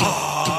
Ah.